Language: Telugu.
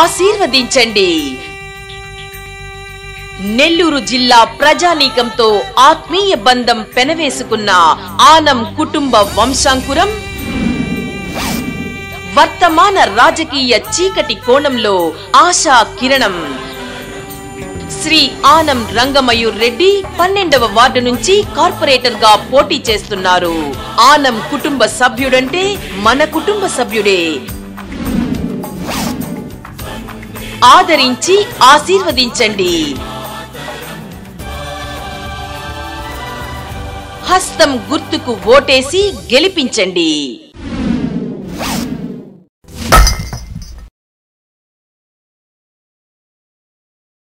ఆశీర్వదించండి. నెల్లూరు జిల్లా ప్రజానీకంతో ఆత్మీయ బంధం పెనవేసుకున్న ఆనం కుటుంబ వంశాంకురం వర్తమాన రాజకీయ చీకటి కోణంలో ఆశా కిరణం. శ్రీ ఆనం రంగమయూర్ రెడ్డి పన్నెండవ వార్డు నుంచి కార్పొరేటర్గా పోటీ చేస్తున్నారు. ఆనం కుటుంబ సభ్యుడంటే మన కుటుంబ సభ్యుడే. ఆదరించి ఆశీర్వదించండి. హస్తం గుర్తుకు ఓటేసి గెలిపించండి.